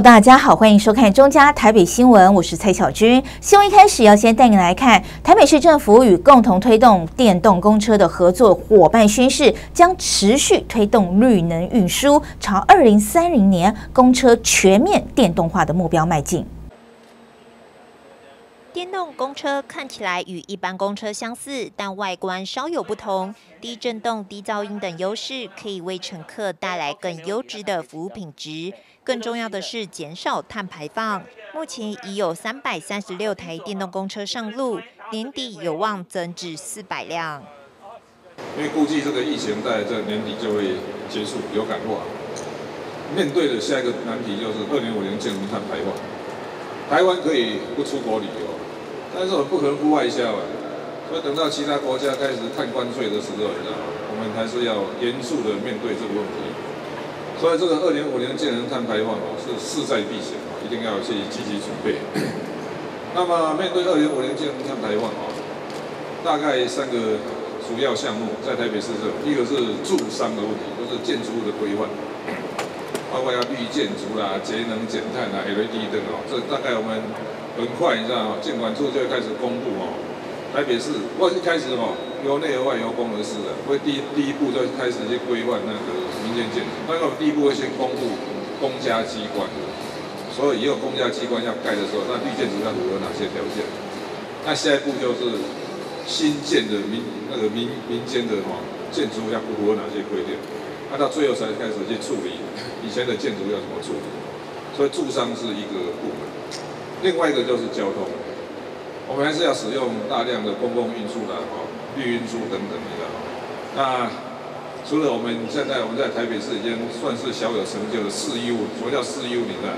大家好，欢迎收看中嘉台北新闻，我是蔡小军。新闻一开始要先带你来看台北市政府与共同推动电动公车的合作伙伴宣誓，将持续推动绿能运输，朝二零三零年公车全面电动化的目标迈进。电动公车看起来与一般公车相似，但外观稍有不同。低震动、低噪音等优势，可以为乘客带来更优质的服务品质。更重要的是减少碳排放。目前已有三百三十六台电动公车上路，年底有望增至四百辆。因为估计这个疫情在这年底就会结束，有感化。面对的下一个难题就是二零五零净零碳排放。台湾可以不出国旅游。但是我们不可能不外销啊，所以等到其他国家开始碳关税的时候，你知道吗？我们还是要严肃的面对这个问题。所以这个二零五零节能碳排放哦，是势在必行哦，一定要去积极准备。那么面对二零五零节能碳排放哦，大概三个主要项目在台北市政，一个是住商的问题，就是建筑物的规范，包括要绿建筑啦、节能减碳啦、LED 灯哦，这大概我们。很快，你知道吗？建管处就会开始公布哦。台北市，我一开始哦，由内而外，由公而私的，会第第一步就开始去规范那个民间建筑。那个第一步会先公布公家机关，所以也有公家机关要盖的时候，那绿建筑要符合哪些条件？那下一步就是新建的民那个民民间的哈建筑要符合哪些规定？那到最后才开始去处理以前的建筑要怎么处理？所以住商是一个部门。另外一个就是交通，我们还是要使用大量的公共运输的哦，绿运输等等的。那除了我们现在我们在台北市已经算是小有成就的四 U，什么叫四 U？你看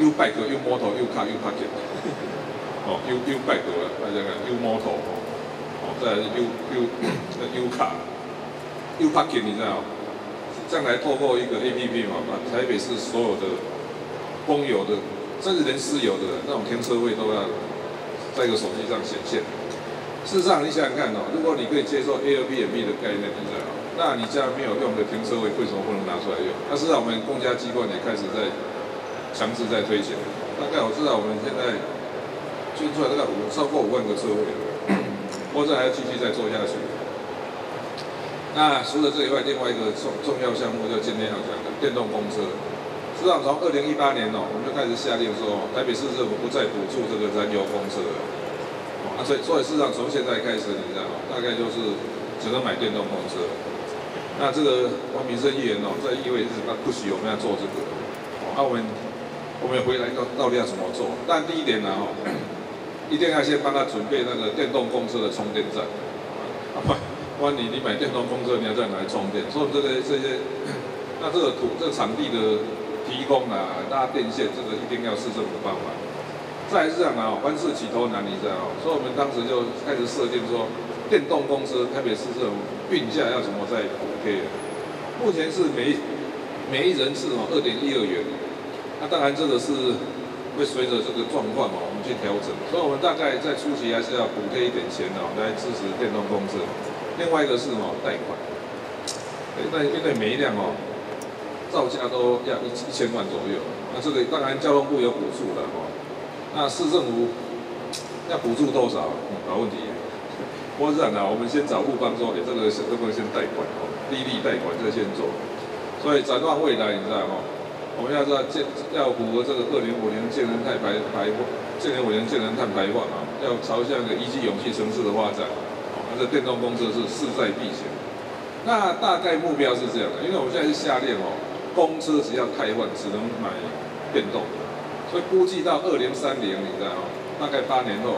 ，U bike、U motor、U car、U parking。哦，U U bike 大家看，U motor 哦，再 U U U car、U parking，你知道？这样来透过一个 APP 嘛，把台北市所有的公有的。甚至连私有的那种停车位都要在一个手机上显现。事实上，你想想看哦，如果你可以接受 Airbnb 的概念，你知道那你家没有用的停车位，为什么不能拿出来用？那事实上，我们公家机关也开始在强制在推行。大概我知道，我们现在捐出来大概五超过五万个车位，或者还要继续再做下去。那除了这以外，另外一个重重要项目就今天要讲的电动公车。实际上，从二零一八年哦，我们就开始下令说，台北市政府不再补助这个燃油公车了。啊，所以所以市场从现在开始，你知道大概就是只能买电动公车。那这个王明生议员哦，在议会是他不许我们要做这个。那我们我们回来到到底要怎么做？但第一点呢，哦，一定要先帮他准备那个电动公车的充电站。啊，不，万一你买电动公车，你要在哪里充电？所以这个这些，那这个土这个场地的。提供啊，拉电线这个一定要市政府帮忙。再是这样啊，凡事起头难，你知道所以我们当时就开始设定说，电动公司特别是这种运价要怎么再补贴。目前是每每一人次哦二点一二元，那当然这个是会随着这个状况哦，我们去调整。所以我们大概在初期还是要补贴一点钱哦，来支持电动公司。另外一个是哦贷款，因为因为每一辆哦。造价都要一一千万左右，那这个当然交通部有补助的哈，那市政府要补助多少？好问题。我是讲啊，我们先找富邦说，哎，这个是能不能先贷款哦，利率贷款这先做。所以展望未来，你知道吗？我们要知道建要符合这个二零五零建能碳排排放，建年五零建能碳排放啊，要朝向一个一级勇气城市的发展，那这电动公车是势在必行。那大概目标是这样的，因为我们现在是下列哦。公车只要太换，只能买电动，所以估计到二零三零，你知道？大概八年后，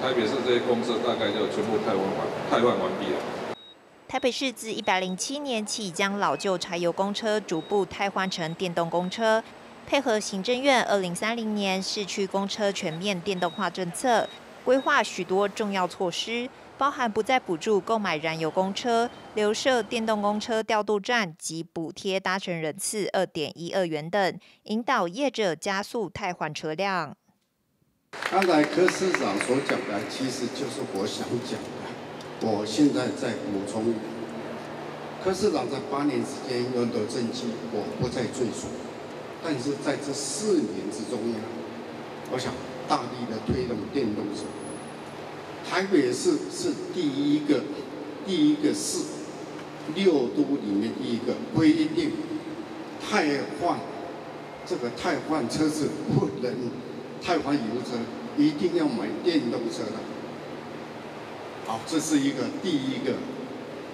台北市这些公车大概就全部汰换完，汰换完毕了。台北市自一百零七年起，将老旧柴油公车逐步汰换成电动公车，配合行政院二零三零年市区公车全面电动化政策，规划许多重要措施。包含不再补助购买燃油公车、留设电动公车调度站及补贴搭乘人次二点一二元等，引导业者加速汰换车辆。刚才柯市长所讲的，其实就是我想讲的。我现在在补充。柯市长在八年时间有的政绩，我不再赘述。但是在这四年之中呢，我想大力的推动电动车。台北市是第一个第一个市六都里面第一个规定太换这个太换车子不能太换油车，一定要买电动车的。好，这是一个第一个，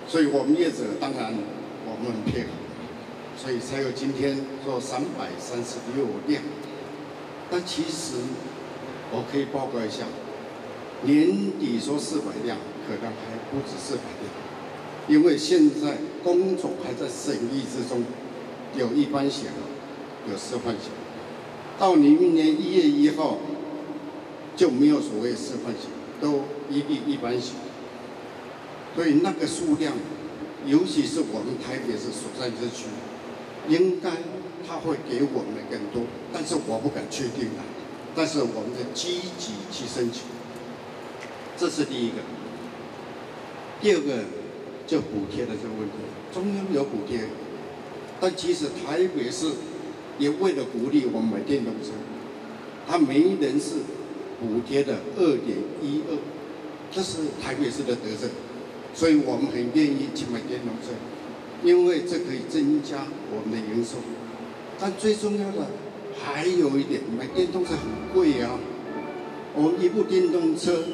所以我们业者当然我们很配合，所以才有今天说三百三十六辆。但其实我可以报告一下，年底说四百辆，可能还不止四百辆，因为现在工种还在审议之中，有一般险，有示范险，到明年一月一号就没有所谓示范险。都一律一般险，所以那个数量，尤其是我们台北市所在之区，应该他会给我们更多，但是我不敢确定啊。但是我们在积极去申请，这是第一个。第二个就补贴的这个问题，中央有补贴，但其实台北市也为了鼓励我们买电动车，他没人是。补贴的二点一二，这是台北市的德政，所以我们很愿意去买电动车，因为这可以增加我们的营收。但最重要的还有一点，买电动车很贵啊。我们一部电动车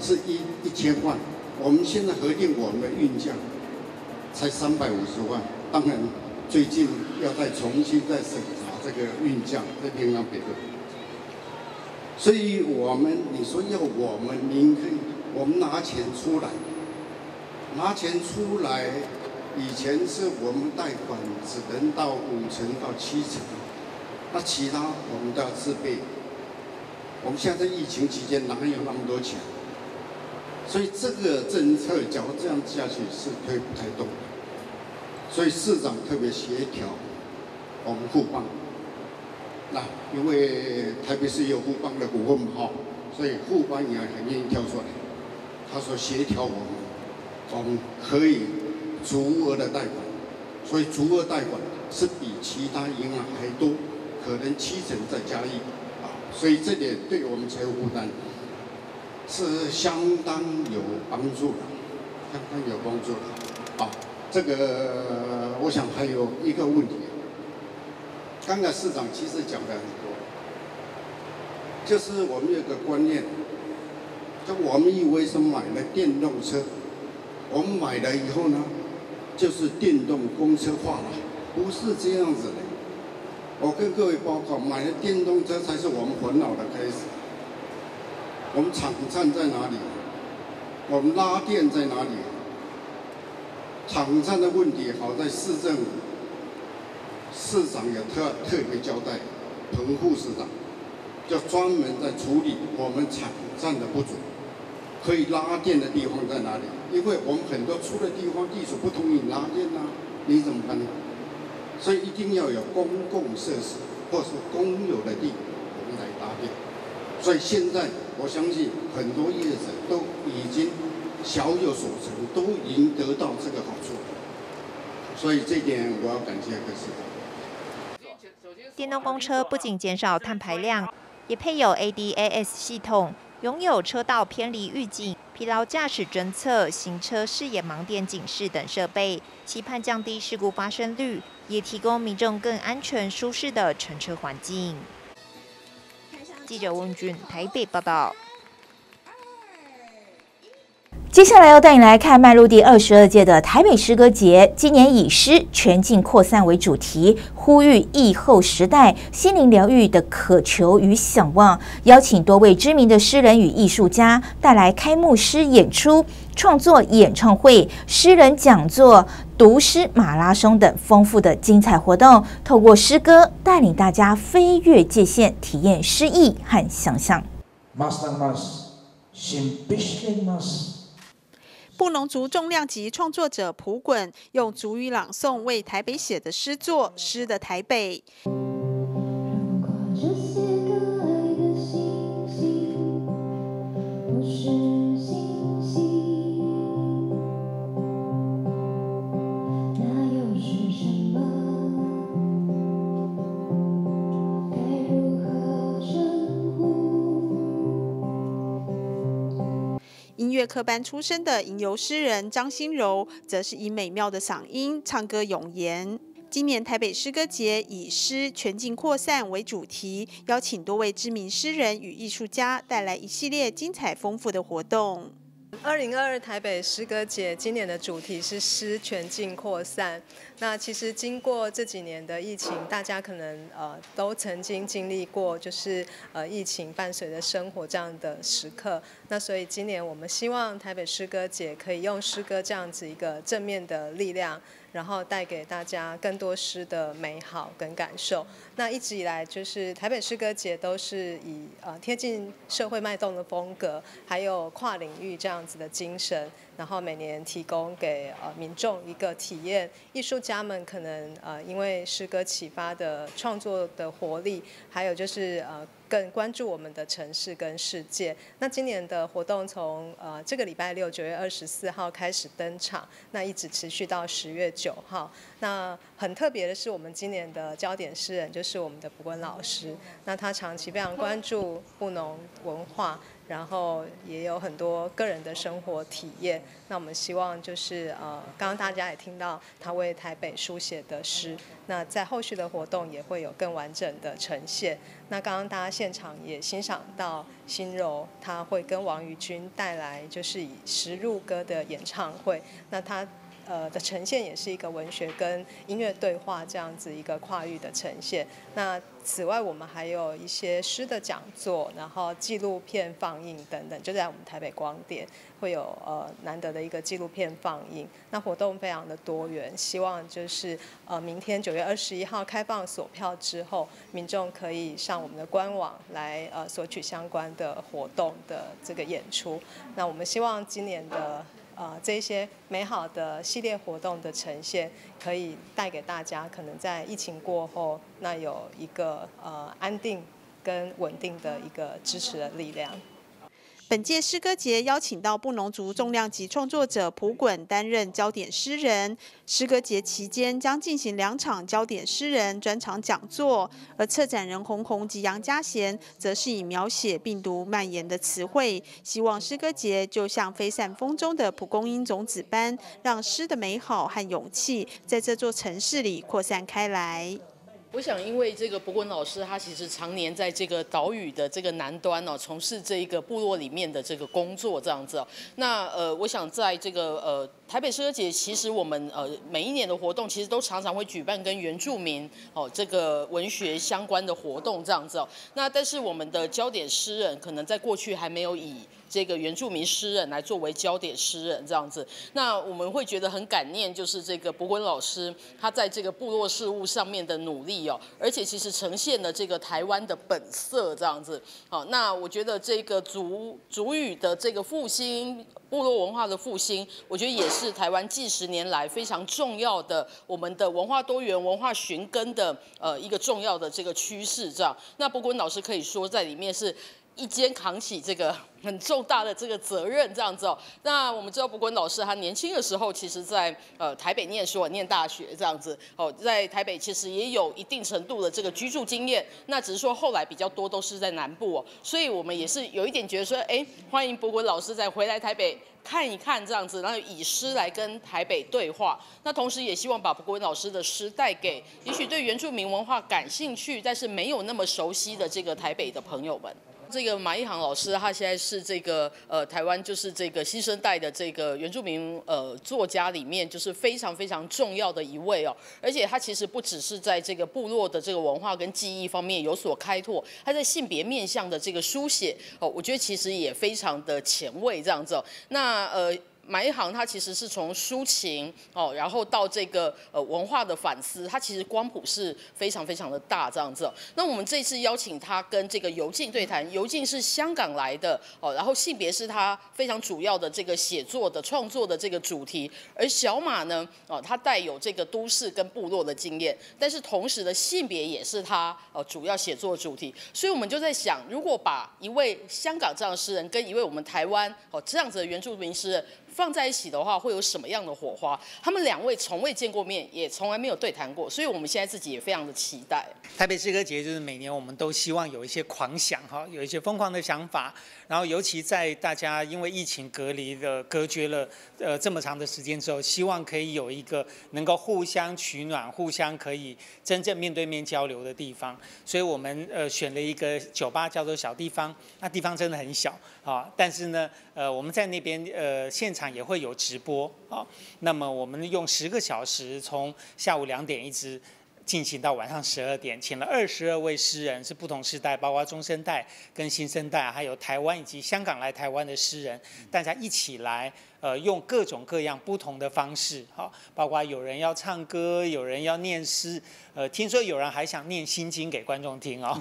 是一一千万，我们现在核定我们的运价才三百五十万。当然，最近要再重新再审查这个运价，在平安北路。所以我们，你说要我们，您可以，我们拿钱出来，拿钱出来，以前是我们贷款只能到五成到七成，那其他我们都要自备。我们现在疫情期间哪有那么多钱？所以这个政策假如这样下去是推不太动的。所以市长特别协调，我们互帮。那因为台北市有富邦的股份嘛哈，所以富邦也很愿意跳出来。他说协调我们，我们可以足额的贷款，所以足额贷款是比其他银行还多，可能七成再加一，啊，所以这点对我们财务负担是相当有帮助的，相当有帮助的。啊，这个我想还有一个问题。刚才市长其实讲的很多，就是我们有个观念，就我们以为是买了电动车，我们买了以后呢，就是电动公车化了，不是这样子的。我跟各位报告，买了电动车才是我们烦恼的开始。我们场站在哪里？我们拉电在哪里？场站的问题好在市政府。市长也特特别交代，彭副市长，就专门在处理我们场站的不足，可以拉电的地方在哪里？因为我们很多出的地方地主不同意拉电呐，你怎么办呢？所以一定要有公共设施或是公有的地，所以现在我相信很多业者都已经小有所成，都已经得到这个好处。所以这点我要感谢各市长。电动公车不仅减少碳排量，也配有 ADAS 系统，拥有车道偏离预警、疲劳驾驶侦测、行车视野盲点警示等设备，期盼降低事故发生率，也提供民众更安全舒适的乘车环境。记者温俊台北报道。接下来要带你来看迈入第二十二届的台北诗歌节，今年以诗全境扩散为主题，呼吁疫后时代心灵疗愈的渴求与想望，邀请多位知名的诗人与艺术家带来开幕诗演出、创作演唱会、诗人讲座、读诗马拉松等丰富的精彩活动，透过诗歌带领大家飞越界限，体验诗意和想象。布农族重量级创作者蒲滚用族语朗诵为台北写的诗作《诗的台北》。乐科班出身的吟游诗人张心柔，则是以美妙的嗓音唱歌咏言。今年台北诗歌节以“诗全境扩散”为主题，邀请多位知名诗人与艺术家，带来一系列精彩丰富的活动。二零二二台北诗歌节今年的主题是“诗全境扩散”。那其实经过这几年的疫情，大家可能呃都曾经经历过，就是呃疫情伴随着生活这样的时刻。那所以今年我们希望台北诗歌节可以用诗歌这样子一个正面的力量，然后带给大家更多诗的美好跟感受。那一直以来就是台北诗歌节都是以呃贴近社会脉动的风格，还有跨领域这样子的精神。然后每年提供给呃民众一个体验，艺术家们可能呃因为诗歌启发的创作的活力，还有就是呃更关注我们的城市跟世界。那今年的活动从呃这个礼拜六九月二十四号开始登场，那一直持续到十月九号。那很特别的是，我们今年的焦点诗人就是我们的卜文老师。那他长期非常关注布农文化。然后也有很多个人的生活体验。那我们希望就是呃，刚刚大家也听到他为台北书写的诗。那在后续的活动也会有更完整的呈现。那刚刚大家现场也欣赏到心柔，他会跟王宇君带来就是以实入歌的演唱会。那他。呃的呈现也是一个文学跟音乐对话这样子一个跨域的呈现。那此外，我们还有一些诗的讲座，然后纪录片放映等等，就在我们台北光电会有呃难得的一个纪录片放映。那活动非常的多元，希望就是呃明天九月二十一号开放锁票之后，民众可以上我们的官网来呃索取相关的活动的这个演出。那我们希望今年的。啊，这些美好的系列活动的呈现，可以带给大家可能在疫情过后，那有一个呃安定跟稳定的一个支持的力量。本届诗歌节邀请到布农族重量级创作者蒲滚担任焦点诗人。诗歌节期间将进行两场焦点诗人专场讲座，而策展人红红及杨家贤则是以描写病毒蔓延的词汇，希望诗歌节就像飞散风中的蒲公英种子般，让诗的美好和勇气在这座城市里扩散开来。我想，因为这个博文老师，他其实常年在这个岛屿的这个南端哦，从事这一个部落里面的这个工作这样子。哦那呃，我想在这个呃台北诗歌节，其实我们呃每一年的活动，其实都常常会举办跟原住民哦这个文学相关的活动这样子哦。那但是我们的焦点诗人，可能在过去还没有以这个原住民诗人来作为焦点诗人这样子，那我们会觉得很感念，就是这个博文老师他在这个部落事务上面的努力哦，而且其实呈现了这个台湾的本色这样子。好，那我觉得这个族族语的这个复兴，部落文化的复兴，我觉得也是台湾近十年来非常重要的我们的文化多元、文化寻根的呃一个重要的这个趋势这样。那博文老师可以说在里面是。一肩扛起这个很重大的这个责任，这样子哦。那我们知道，不管老师他年轻的时候，其实在呃台北念书、念大学这样子哦，在台北其实也有一定程度的这个居住经验。那只是说后来比较多都是在南部哦，所以我们也是有一点觉得说，哎，欢迎博文老师再回来台北看一看这样子，然后以诗来跟台北对话。那同时也希望把博文老师的诗带给也许对原住民文化感兴趣，但是没有那么熟悉的这个台北的朋友们。这个马一航老师，他现在是这个呃台湾就是这个新生代的这个原住民呃作家里面，就是非常非常重要的一位哦。而且他其实不只是在这个部落的这个文化跟记忆方面有所开拓，他在性别面向的这个书写哦，我觉得其实也非常的前卫这样子。哦那呃。买一行，它其实是从抒情哦，然后到这个呃文化的反思，它其实光谱是非常非常的大这样子。那我们这次邀请他跟这个尤静对谈，尤静是香港来的哦，然后性别是他非常主要的这个写作的创作的这个主题，而小马呢哦，他带有这个都市跟部落的经验，但是同时的性别也是他呃主要写作主题，所以我们就在想，如果把一位香港这样的诗人跟一位我们台湾哦这样子的原住民诗人。放在一起的话会有什么样的火花？他们两位从未见过面，也从来没有对谈过，所以我们现在自己也非常的期待。台北诗歌节就是每年我们都希望有一些狂想哈，有一些疯狂的想法，然后尤其在大家因为疫情隔离的隔绝了呃这么长的时间之后，希望可以有一个能够互相取暖、互相可以真正面对面交流的地方，所以我们呃选了一个酒吧叫做小地方，那地方真的很小啊，但是呢呃我们在那边呃现场也会有直播啊，那么我们用十个小时从下午两点一直。进行到晚上十二点，请了二十二位诗人，是不同时代，包括中生代跟新生代，还有台湾以及香港来台湾的诗人，大家一起来，呃，用各种各样不同的方式，哈，包括有人要唱歌，有人要念诗，呃，听说有人还想念心经给观众听哦，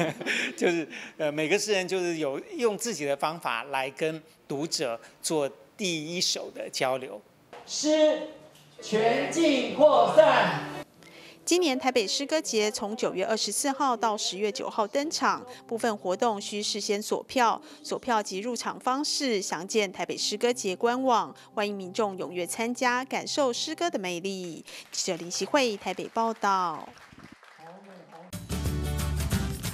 就是呃，每个诗人就是有用自己的方法来跟读者做第一手的交流，诗全境扩散。今年台北诗歌节从九月二十四号到十月九号登场，部分活动需事先锁票，锁票及入场方式详见台北诗歌节官网，欢迎民众踊跃参加，感受诗歌的魅力。记者林希慧台北报道。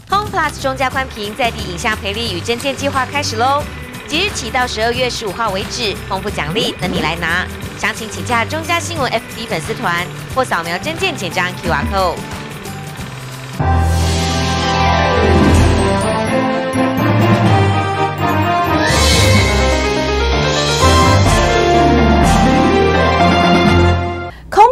Home Plus 中加宽屏在地影像培力与证件计划开始喽！即日起到十二月十五号为止，丰富奖励等你来拿。详情请加中嘉新闻 FB 粉丝团或扫描真件简章 QR code。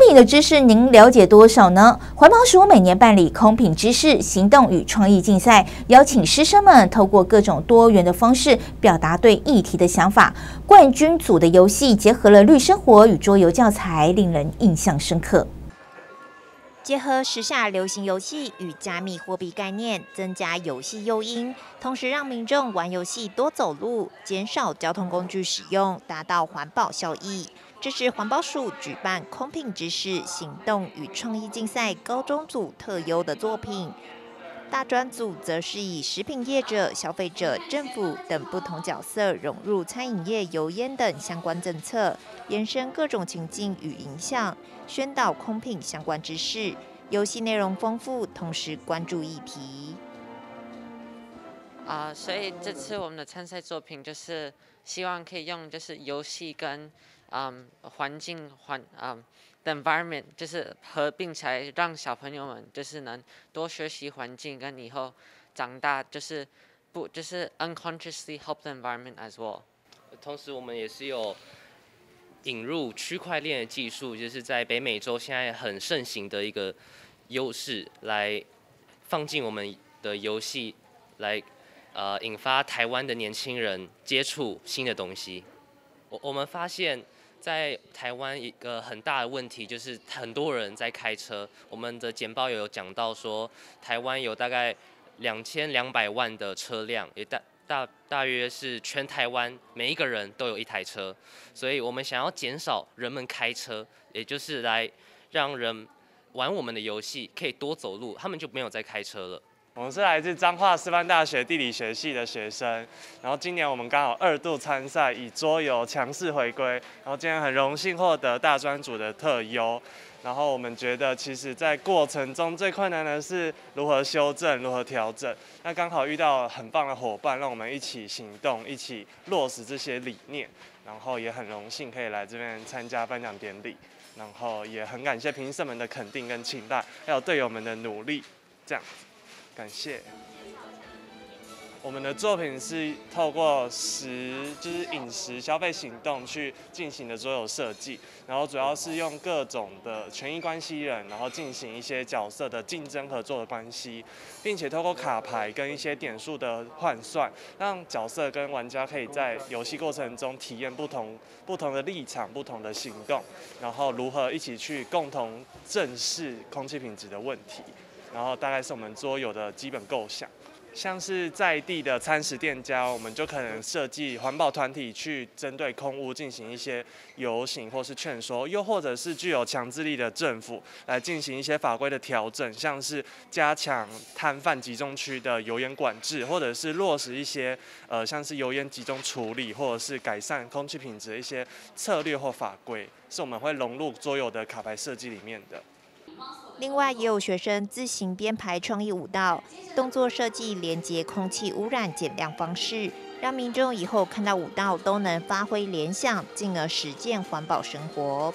品的知识您了解多少呢？环保署每年办理空品知识行动与创意竞赛，邀请师生们透过各种多元的方式表达对议题的想法。冠军组的游戏结合了绿生活与桌游教材，令人印象深刻。结合时下流行游戏与加密货币概念，增加游戏诱因，同时让民众玩游戏多走路，减少交通工具使用，达到环保效益。这是环保署举办空品知识行动与创意竞赛高中组特优的作品，大专组则是以食品业者、消费者、政府等不同角色融入餐饮业油烟等相关政策，延伸各种情境与影响，宣导空品相关知识。游戏内容丰富，同时关注议题。啊，所以这次我们的参赛作品就是希望可以用就是游戏跟。嗯，环境环嗯的 environment 就是合并起来，让小朋友们就是能多学习环境，跟以后长大就是不就是 unconsciously help the environment as well。同时，我们也是有引入区块链的技术，就是在北美洲现在很盛行的一个优势，来放进我们的游戏，来呃引发台湾的年轻人接触新的东西。我我们发现。在台湾一个很大的问题就是很多人在开车。我们的简报有讲到说，台湾有大概两千两百万的车辆，也大大大约是全台湾每一个人都有一台车。所以我们想要减少人们开车，也就是来让人玩我们的游戏可以多走路，他们就没有再开车了。我们是来自彰化师范大学地理学系的学生，然后今年我们刚好二度参赛，以桌游强势回归，然后今天很荣幸获得大专组的特优，然后我们觉得其实在过程中最困难的是如何修正、如何调整，那刚好遇到很棒的伙伴，让我们一起行动、一起落实这些理念，然后也很荣幸可以来这边参加颁奖典礼，然后也很感谢评审们的肯定跟青睐，还有队友们的努力，这样。感谢。我们的作品是透过食，就是饮食消费行动去进行的所有设计，然后主要是用各种的权益关系人，然后进行一些角色的竞争合作的关系，并且透过卡牌跟一些点数的换算，让角色跟玩家可以在游戏过程中体验不同不同的立场、不同的行动，然后如何一起去共同正视空气品质的问题。然后大概是我们桌游的基本构想，像是在地的餐食店家，我们就可能设计环保团体去针对空屋进行一些游行或是劝说，又或者是具有强制力的政府来进行一些法规的调整，像是加强摊贩集中区的油烟管制，或者是落实一些呃像是油烟集中处理，或者是改善空气品质的一些策略或法规，是我们会融入桌游的卡牌设计里面的。另外，也有学生自行编排创意舞蹈，动作设计连接空气污染减量方式，让民众以后看到舞蹈都能发挥联想，进而实践环保生活。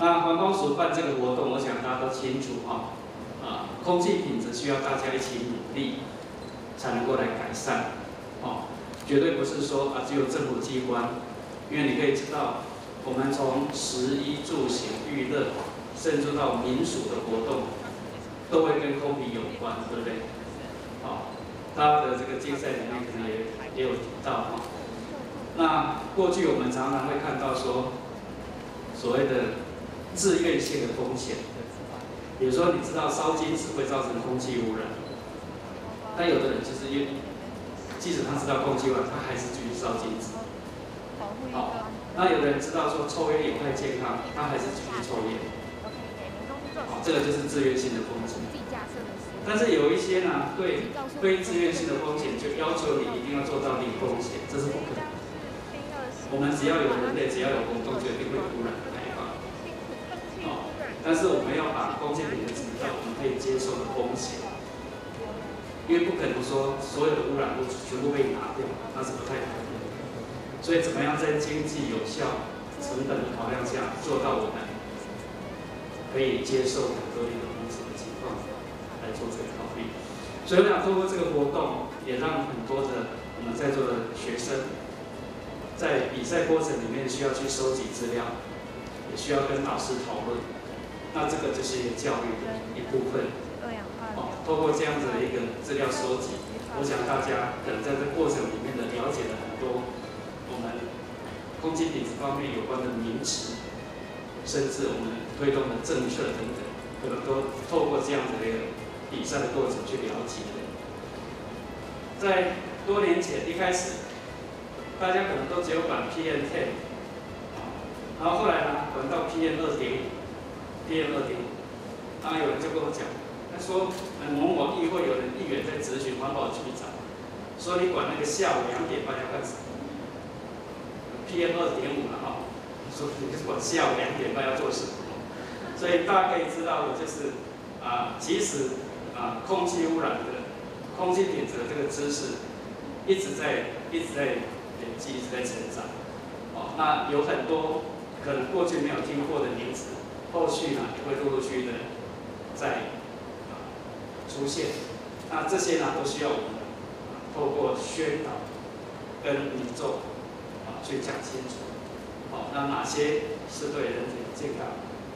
那环保署办这个活动，我想大家都清楚啊，啊，空气品质需要大家一起努力，才能够来改善，哦，绝对不是说啊只有政府机关，因为你可以知道，我们从食衣住行娱乐。甚至到民俗的活动，都会跟空瓶有关，对不对？好，大家的这个竞赛里面可能也也有提到哈。那过去我们常常会看到说，所谓的自愿性的风险，比如说你知道烧金纸会造成空气污染，但有的人就是因为，即使他知道空气污染，他还是继续烧金纸。好，那有的人知道说抽烟有害健康，他还是继续抽烟。这个就是自愿性的风险，但是有一些呢，对非自愿性的风险就要求你一定要做到零风险，这是不可能。我们只要有人类，只要有活动，就一定会有污染的排放。哦，但是我们要把空气品质到我们可以接受的风险，因为不可能说所有的污染物全部被拿掉，那是不太可能。所以怎么样在经济有效、成本的考量下做到我们？可以接受很多的工资的情况来做这个考虑，所以我想通过这个活动，也让很多的我们在座的学生，在比赛过程里面需要去收集资料，也需要跟老师讨论，那这个就是教育的一部分。哦，通过这样子的一个资料收集，我想大家可能在这过程里面的了解了很多我们空气品质方面有关的名词。甚至我们推动的政策等等，可能都透过这样的一个比赛的过程去了解的。在多年前一开始，大家可能都只有管 PM 10，然后后来呢，管到 PM 二点五，PM 二点五，当然有人就跟我讲，他说，某某议会有人议员在咨询环保局长，说你管那个下午两点半要干什么？PM 二点五了哈。说我下午两点半要做什么，所以大家可以知道的就是，啊，即使啊空气污染的空气品质的这个知识一直在一直在累积，一直在成长。哦，那有很多可能过去没有听过的名词，后续呢也会陆陆续续的在出现。那这些呢都需要我们透过宣导跟民众啊去讲清楚。好，那哪些是对人体健康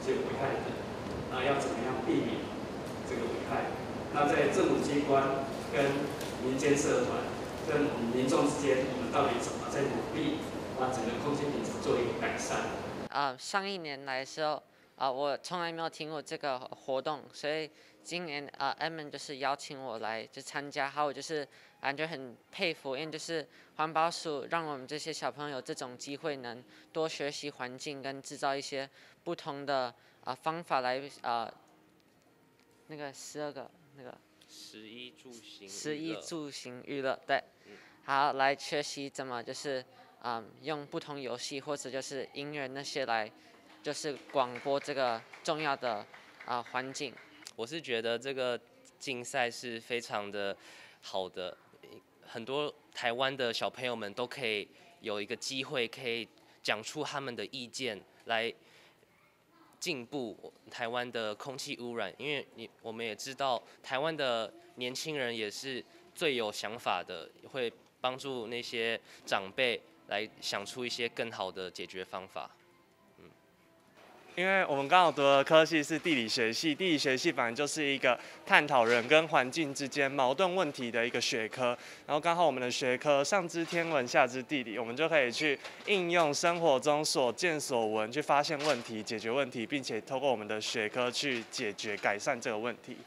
有危害的？那要怎么样避免这个危害？那在政府机关、跟民间社团、跟我们民众之间，我们到底怎么在努力把整个空气品质做一个改善？啊，上一年来的时候，啊，我从来没有听过这个活动，所以今年啊，M 就是邀请我来就参加，还有就是。感觉很佩服，因为就是环保署让我们这些小朋友这种机会，能多学习环境跟制造一些不同的啊方法来啊那个十二个那个十一住行十一住行娱乐对，好来学习怎么就是啊用不同游戏或者就是音乐那些来就是广播这个重要的啊环境。我是觉得这个竞赛是非常的好的。很多台湾的小朋友们都可以有一个机会，可以讲出他们的意见，来进步台湾的空气污染。因为你我们也知道，台湾的年轻人也是最有想法的，会帮助那些长辈来想出一些更好的解决方法。因为我们刚好读的科系是地理学系，地理学系本来就是一个探讨人跟环境之间矛盾问题的一个学科。然后刚好我们的学科上知天文下知地理，我们就可以去应用生活中所见所闻，去发现问题、解决问题，并且透过我们的学科去解决改善这个问题。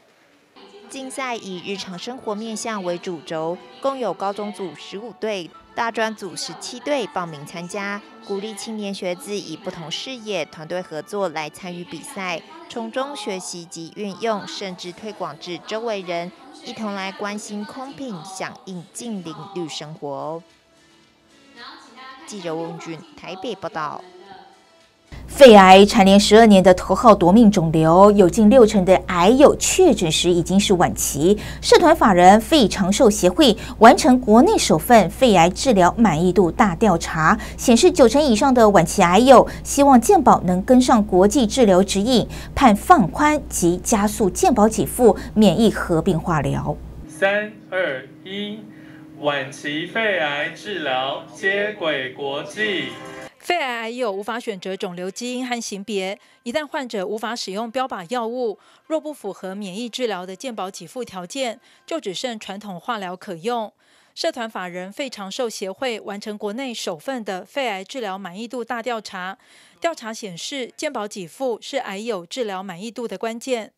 竞赛以日常生活面向为主轴，共有高中组十五队、大专组十七队报名参加，鼓励青年学子以不同视野、团队合作来参与比赛，从中学习及运用，甚至推广至周围人，一同来关心空品，响应近邻绿生活。记者温俊台北报道。肺癌蝉联十二年的头号夺命肿瘤，有近六成的癌友确诊时已经是晚期。社团法人肺长寿协会完成国内首份肺癌治疗满意度大调查，显示九成以上的晚期癌友希望健保能跟上国际治疗指引，盼放宽及加速健保给付免疫合并化疗。三二一，晚期肺癌治疗接轨国际。肺癌癌友无法选择肿瘤基因和型别，一旦患者无法使用标靶药物，若不符合免疫治疗的健保给付条件，就只剩传统化疗可用。社团法人肺长寿协会完成国内首份的肺癌治疗满意度大调查，调查显示，健保给付是癌友治疗满意度的关键。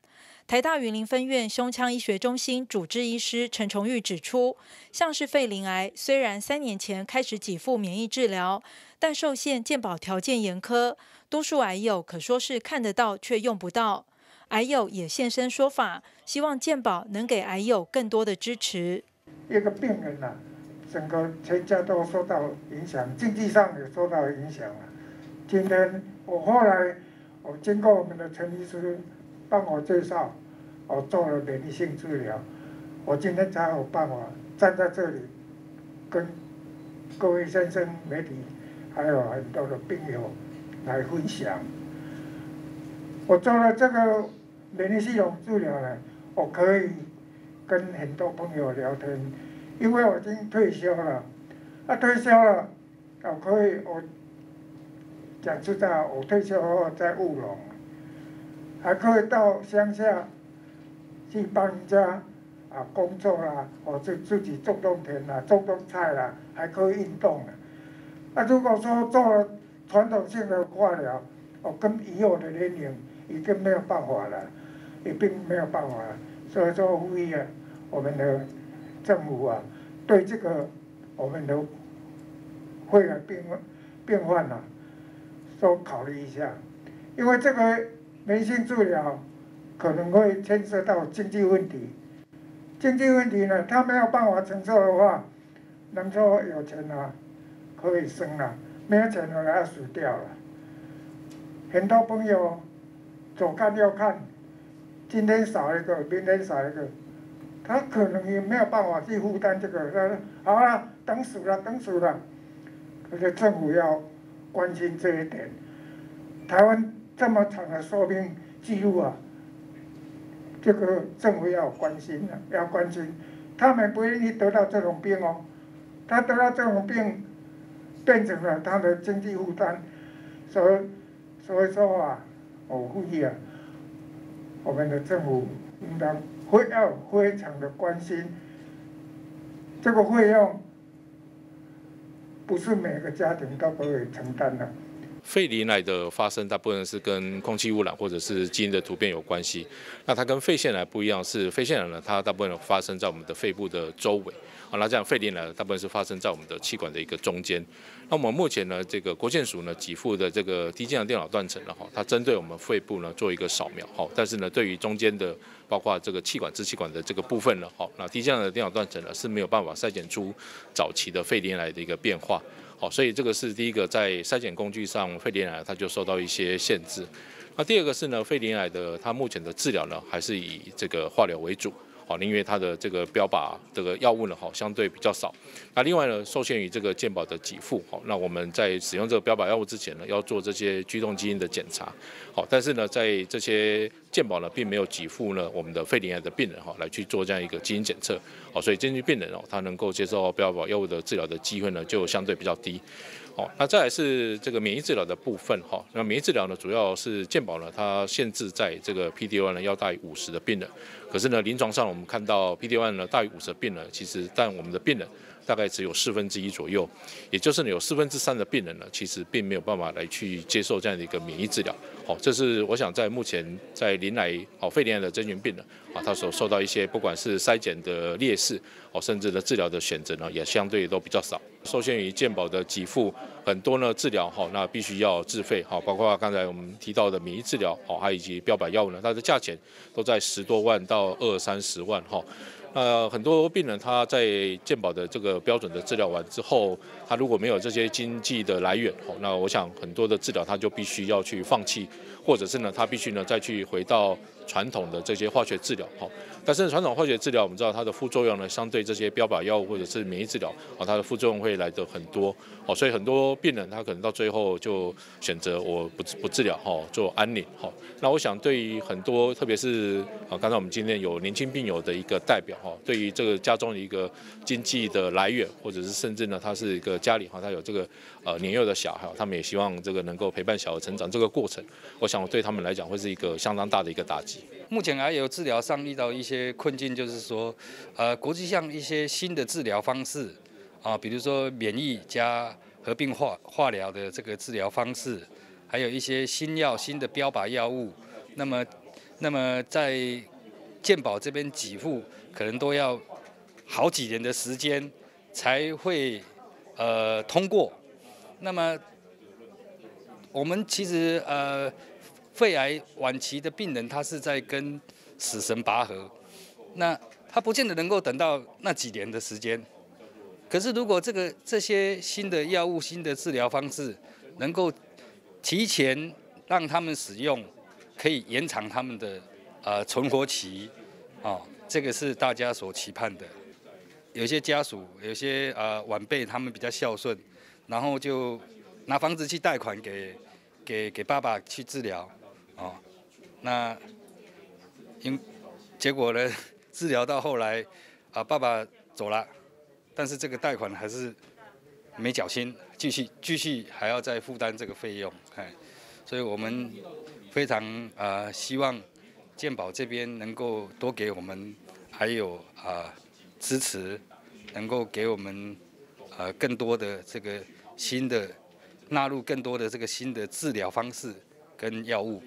台大云林分院胸腔医学中心主治医师陈崇玉指出，像是肺鳞癌，虽然三年前开始给付免疫治疗，但受限健保条件严苛，多数癌友可说是看得到却用不到。癌友也现身说法，希望健保能给癌友更多的支持。一个病人呐，整个全家都受到影响，经济上也受到影响了。今天我后来，我经过我们的陈医师。帮我介绍，我做了免疫性治疗，我今天才有办法站在这里，跟各位先生、媒体，还有很多的病友来分享。我做了这个免疫系统治疗呢，我可以跟很多朋友聊天，因为我已经退休了，啊退休了，我可以我讲知道，我退休后在务农。还可以到乡下去帮人家啊工作啦，或者自己种种田啦、种种菜啦，还可以运动的。啊，如果说做了传统性的化疗，哦，跟以后的年龄已经没有办法了，也并没有办法了。所以说，呼吁啊，我们的政府啊，对这个我们的肺癌病病患啊，多考虑一下，因为这个。免疫性治疗可能会牵涉到经济问题，经济问题呢，他没有办法承受的话，能说有钱了可以生了，没有钱了要死掉了。很多朋友左看右看，今天少一个，明天少一个，他可能也没有办法去负担这个，他说好了，等死了，等死了。可是政府要关心这一点，台湾。这么长的寿命记录啊，这个政府要关心的，要关心。他们不愿意得到这种病哦，他得到这种病，变成了他的经济负担。所以，所以说啊，我估计啊，我们的政府应当会要非常的关心这个费用，不是每个家庭都可以承担的。肺鳞癌的发生大部分是跟空气污染或者是基因的突变有关系。那它跟肺腺癌不一样，是肺腺癌呢，它大部分发生在我们的肺部的周围。好，那这样肺鳞癌大部分是发生在我们的气管的一个中间。那我们目前呢，这个国健署呢给付的这个低剂量电脑断层的哈，它针对我们肺部呢做一个扫描，好，但是呢，对于中间的包括这个气管支气管的这个部分呢，好，那低剂量的电脑断层呢是没有办法筛检出早期的肺鳞癌的一个变化。哦，所以这个是第一个在筛检工具上，肺鳞癌它就受到一些限制。那第二个是呢，肺鳞癌的它目前的治疗呢，还是以这个化疗为主。好，因为它的这个标靶这个药物呢，好相对比较少。那另外呢，受限于这个健保的给付，好，那我们在使用这个标靶药物之前呢，要做这些居动基因的检查。好，但是呢，在这些健保呢，并没有给付呢我们的肺鳞癌的病人哈，来去做这样一个基因检测。好，所以根据病人哦，他能够接受标靶药物的治疗的机会呢，就相对比较低。哦，那再来是这个免疫治疗的部分哈。那免疫治疗呢，主要是健保呢，它限制在这个 PD-1 呢要大于五十的病人。可是呢，临床上我们看到 PD-1 呢大于五十的病人，其实但我们的病人大概只有四分之一左右，也就是有四分之三的病人呢，其实并没有办法来去接受这样的一个免疫治疗。好，这是我想在目前在临来哦肺炎的真菌病人啊，他所受到一些不管是筛检的劣势哦，甚至呢治疗的选择呢，也相对都比较少。受限于健保的给付，很多呢治疗哈，那必须要自费哈，包括刚才我们提到的免疫治疗哦，还以及标靶药物呢，它的价钱都在十多万到二三十万哈。呃很多病人他在健保的这个标准的治疗完之后，他如果没有这些经济的来源，那我想很多的治疗他就必须要去放弃，或者是呢他必须呢再去回到传统的这些化学治疗哈。但是传统化学治疗我们知道它的副作用呢，相对这些标靶药物或者是免疫治疗啊，它的副作用会来得很多哦，所以很多病人他可能到最后就选择我不不治疗哈，做安宁哈。那我想对于很多特别是啊，刚才我们今天有年轻病友的一个代表。哈，对于这个家中的一个经济的来源，或者是甚至呢，他是一个家里哈，他有这个呃年幼的小孩，他们也希望这个能够陪伴小孩成长这个过程，我想对他们来讲会是一个相当大的一个打击。目前还有治疗上遇到一些困境，就是说，呃，国际上一些新的治疗方式啊，比如说免疫加合并化化疗的这个治疗方式，还有一些新药、新的标靶药物，那么，那么在健保这边给付。可能都要好几年的时间才会呃通过。那么我们其实呃肺癌晚期的病人，他是在跟死神拔河，那他不见得能够等到那几年的时间。可是如果这个这些新的药物、新的治疗方式能够提前让他们使用，可以延长他们的呃存活期啊。这个是大家所期盼的。有些家属，有些呃晚辈，他们比较孝顺，然后就拿房子去贷款给给给爸爸去治疗，哦，那因结果呢，治疗到后来啊，爸爸走了，但是这个贷款还是没缴清，继续继续还要再负担这个费用，哎，所以我们非常啊希望。健保这边能够多给我们，还有啊支持，能够给我们呃更多的这个新的纳入更多的这个新的治疗方式跟药物。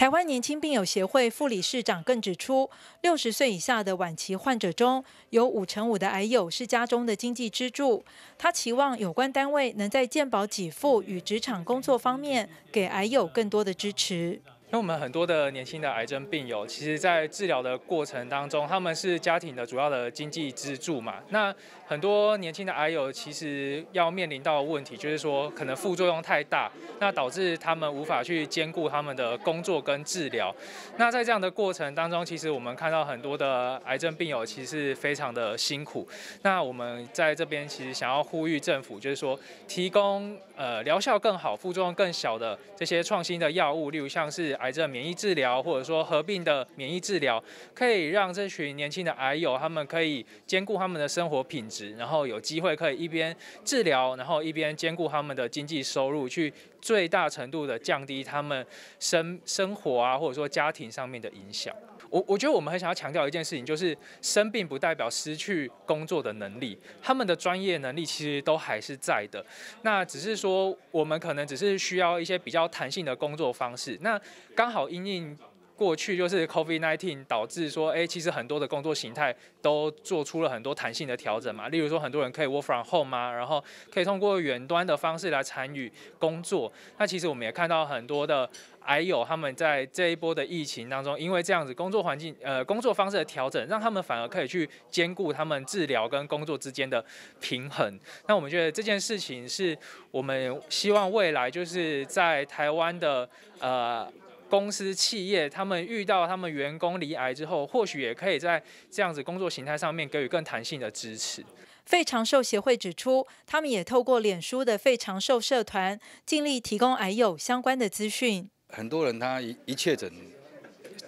台湾年轻病友协会副理事长更指出，六十岁以下的晚期患者中有五成五的癌友是家中的经济支柱。他期望有关单位能在健保给付与职场工作方面给癌友更多的支持。那我们很多的年轻的癌症病友，其实在治疗的过程当中，他们是家庭的主要的经济支柱嘛。那很多年轻的癌友其实要面临到的问题，就是说可能副作用太大，那导致他们无法去兼顾他们的工作跟治疗。那在这样的过程当中，其实我们看到很多的癌症病友其实非常的辛苦。那我们在这边其实想要呼吁政府，就是说提供呃疗效更好、副作用更小的这些创新的药物，例如像是癌症免疫治疗，或者说合并的免疫治疗，可以让这群年轻的癌友他们可以兼顾他们的生活品质。然后有机会可以一边治疗，然后一边兼顾他们的经济收入，去最大程度的降低他们生生活啊，或者说家庭上面的影响。我我觉得我们很想要强调一件事情，就是生病不代表失去工作的能力，他们的专业能力其实都还是在的。那只是说我们可能只是需要一些比较弹性的工作方式。那刚好因应。过去就是 COVID-19 导致说，哎，其实很多的工作形态都做出了很多弹性的调整嘛。例如说，很多人可以 work from home 啊，然后可以通过远端的方式来参与工作。那其实我们也看到很多的癌友他们在这一波的疫情当中，因为这样子工作环境呃工作方式的调整，让他们反而可以去兼顾他们治疗跟工作之间的平衡。那我们觉得这件事情是我们希望未来就是在台湾的呃。公司企业，他们遇到他们员工离癌之后，或许也可以在这样子工作形态上面给予更弹性的支持。肺长寿协会指出，他们也透过脸书的肺长寿社团，尽力提供癌友相关的资讯。很多人他一一确诊，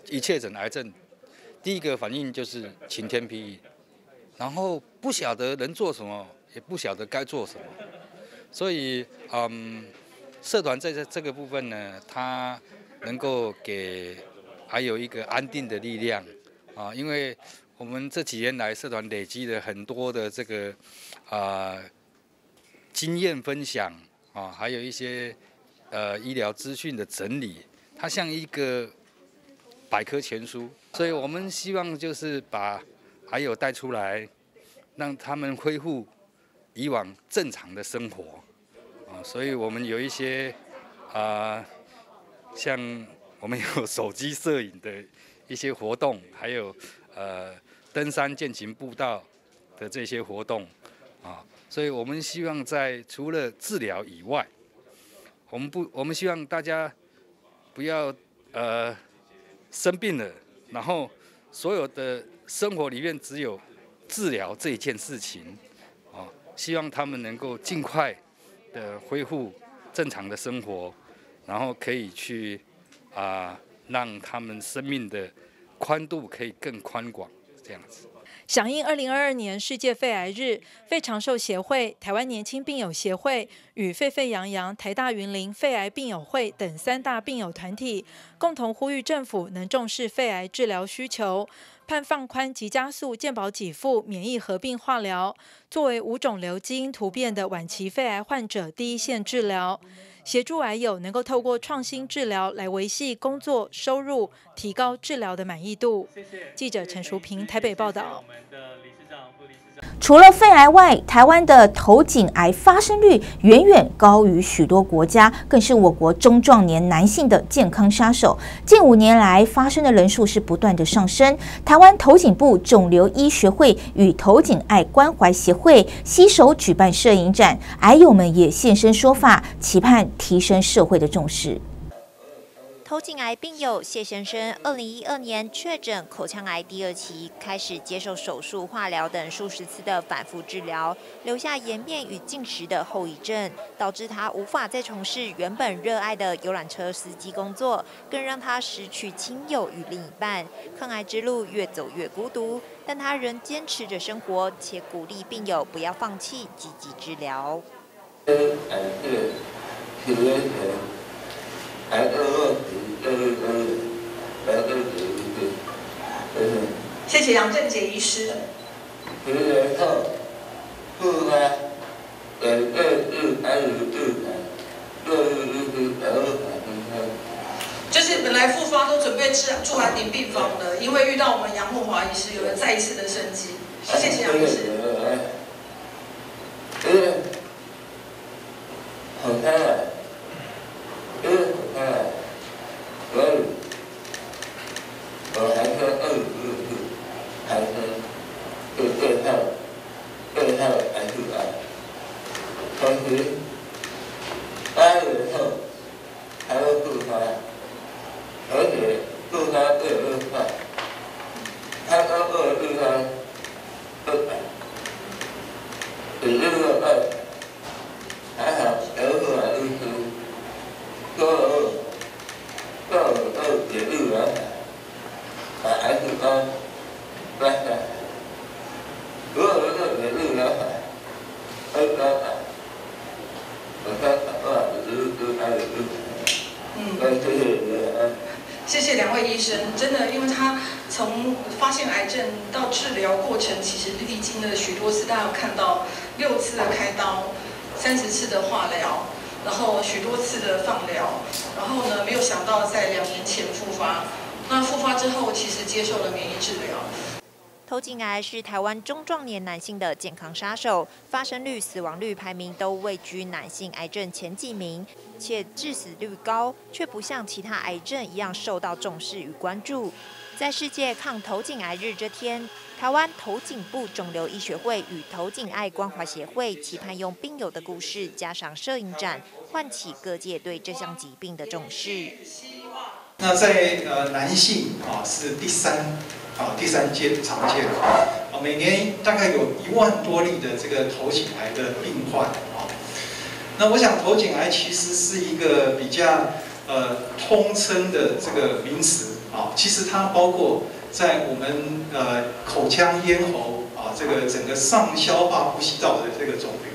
一确诊癌症，第一个反应就是晴天霹雳，然后不晓得能做什么，也不晓得该做什么。所以，嗯，社团在这这个部分呢，他。能够给还有一个安定的力量。啊，因为我们这几年来社团累积了很多的这个啊经验分享啊，还有一些呃医疗资讯的整理，它像一个百科全书，所以我们希望就是把还有带出来，让他们恢复以往正常的生活。啊，所以我们有一些啊像我们有手机摄影的一些活动，还有呃。登山健行步道的这些活动啊，所以我们希望在除了治疗以外，我们不，我们希望大家不要呃生病了，然后所有的生活里面只有治疗这一件事情啊，希望他们能够尽快的恢复正常的生活，然后可以去啊让他们生命的宽度可以更宽广。这样子，响应二零二二年世界肺癌日，肺长寿协会、台湾年轻病友协会与沸沸扬扬台大云林肺癌病友会等三大病友团体，共同呼吁政府能重视肺癌治疗需求，盼放宽及加速健保给付免疫合并化疗，作为无肿瘤基因突变的晚期肺癌患者第一线治疗。协助癌友能够透过创新治疗来维系工作收入，提高治疗的满意度。记者陈淑平台北报道。除了肺癌外，台湾的头颈癌发生率远远高于许多国家，更是我国中壮年男性的健康杀手。近五年来，发生的人数是不断的上升。台湾头颈部肿瘤医学会与头颈癌关怀协会携手举办摄影展，癌友们也现身说法，期盼提升社会的重视。头颈癌病友谢先生，二零一二年确诊口腔癌第二期，开始接受手术、化疗等数十次的反复治疗，留下颜面与进食的后遗症，导致他无法再从事原本热爱的游览车司机工作，更让他失去亲友与另一半。抗癌之路越走越孤独，但他仍坚持着生活，且鼓励病友不要放弃积极治疗。谢谢杨振杰医师。就是本来复发都准备治住安宁病房的，因为遇到我们杨木华医师，有了再一次的生机。谢谢杨医师。ừ à ừ. Rồi hãy thơ ừ ừ ừ. Hãy thơ ừ ừ thơ. Ừ thơ, hãy thơ à con thứ ba ừ thơ. Hãy thơ ừ thơ ở để ừ thơ ừ ừ thơ hãy thơ ừ ừ thơ ừ à ừ ừ ừ hãy học ở ừ ừ ừ 谢谢两位医生，真的，因为他从发现癌症到治疗过程，其实历经了许多次，大家有看到六次的开刀，三十次的化疗，然后许多次的放疗，然后呢，没有想到在两年前复发，那复发之后，其实接受了免疫治疗。头颈癌是台湾中壮年男性的健康杀手，发生率、死亡率排名都位居男性癌症前几名，且致死率高，却不像其他癌症一样受到重视与关注。在世界抗头颈癌日这天，台湾头颈部肿瘤医学会与头颈癌关怀协会期盼用病友的故事加上摄影展，唤起各界对这项疾病的重视。那在呃男性啊是第三。啊，第三阶常见啊，每年大概有一万多例的这个头颈癌的病患啊。那我想头颈癌其实是一个比较呃通称的这个名词啊，其实它包括在我们呃口腔咽喉啊这个整个上消化呼吸道的这个肿瘤。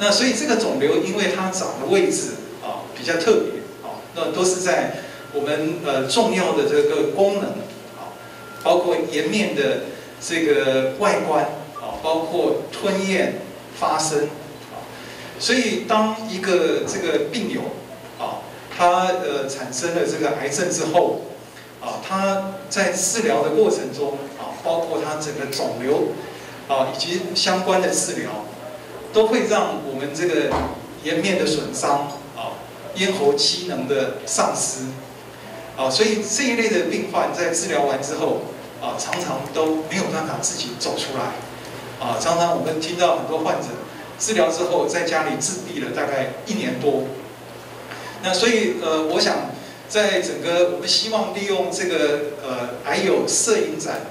那所以这个肿瘤因为它长的位置啊比较特别啊，那都是在我们呃重要的这个功能啊。包括颜面的这个外观啊，包括吞咽、发声啊。所以当一个这个病友啊，他呃产生了这个癌症之后啊，他在治疗的过程中啊，包括他整个肿瘤啊以及相关的治疗，都会让我们这个颜面的损伤啊，咽喉机能的丧失。啊，所以这一类的病患在治疗完之后，啊，常常都没有办法自己走出来，啊，常常我们听到很多患者治疗之后在家里自闭了大概一年多。那所以呃，我想在整个我们希望利用这个呃还有摄影展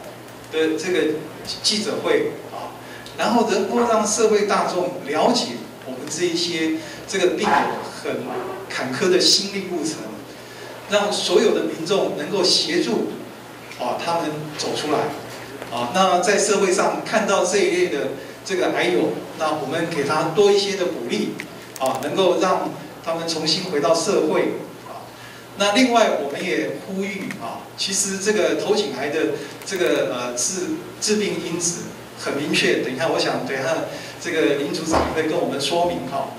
的这个记者会啊，然后能够让社会大众了解我们这一些这个病友很坎坷的心理路程。让所有的民众能够协助，啊，他们走出来，啊，那在社会上看到这一类的这个癌友，那我们给他多一些的鼓励，啊，能够让他们重新回到社会，那另外我们也呼吁，啊，其实这个头颈癌的这个呃致致病因子很明确，等一下我想等一下这个林组长会跟我们说明，哈。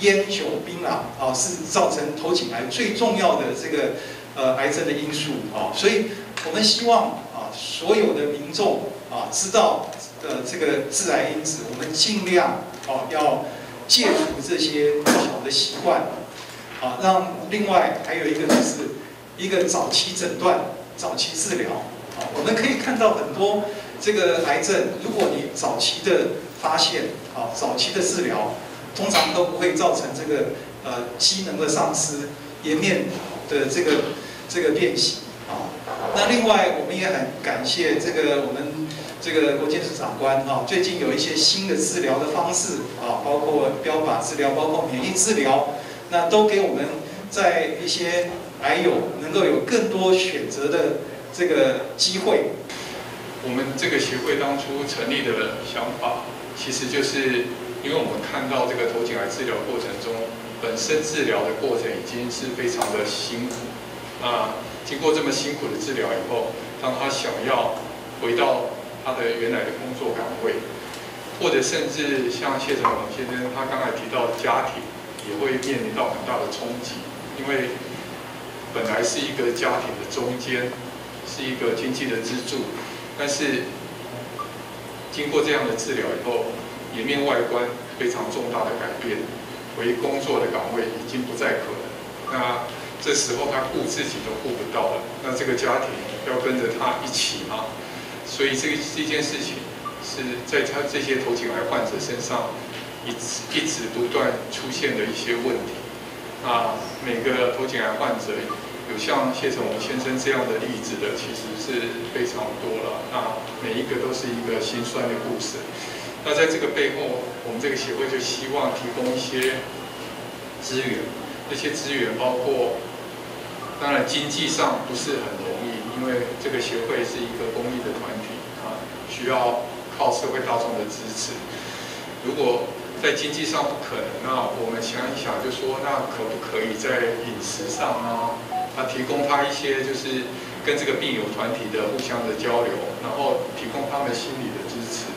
烟酒槟榔啊，是造成头颈癌最重要的这个呃癌症的因素啊，所以我们希望啊，所有的民众啊知道呃这个致癌因子，我们尽量啊要戒除这些不好的习惯啊，让另外还有一个就是一个早期诊断、早期治疗啊，我们可以看到很多这个癌症，如果你早期的发现啊，早期的治疗。通常都不会造成这个呃机能的丧失、颜面的这个这个变形啊。那另外我们也很感谢这个我们这个国健署长官啊，最近有一些新的治疗的方式啊，包括标靶治疗、包括免疫治疗，那都给我们在一些癌友能够有更多选择的这个机会。我们这个协会当初成立的想法，其实就是。因为我们看到这个头颈癌治疗过程中，本身治疗的过程已经是非常的辛苦。那经过这么辛苦的治疗以后，当他想要回到他的原来的工作岗位，或者甚至像谢长龙先生他刚才提到的，家庭也会面临到很大的冲击，因为本来是一个家庭的中间，是一个经济的支柱，但是经过这样的治疗以后。颜面外观非常重大的改变，回工作的岗位已经不再可能。那这时候他顾自己都顾不到了，那这个家庭要跟着他一起吗？所以这这件事情是在他这些头颈癌患者身上一直一直不断出现的一些问题。那每个头颈癌患者有像谢成龙先生这样的例子的，其实是非常多了。那每一个都是一个心酸的故事。那在这个背后，我们这个协会就希望提供一些资源。这些资源包括，当然经济上不是很容易，因为这个协会是一个公益的团体啊，需要靠社会大众的支持。如果在经济上不可能，那我们想一想，就说那可不可以在饮食上啊，啊提供他一些就是跟这个病友团体的互相的交流，然后提供他们心理的支持。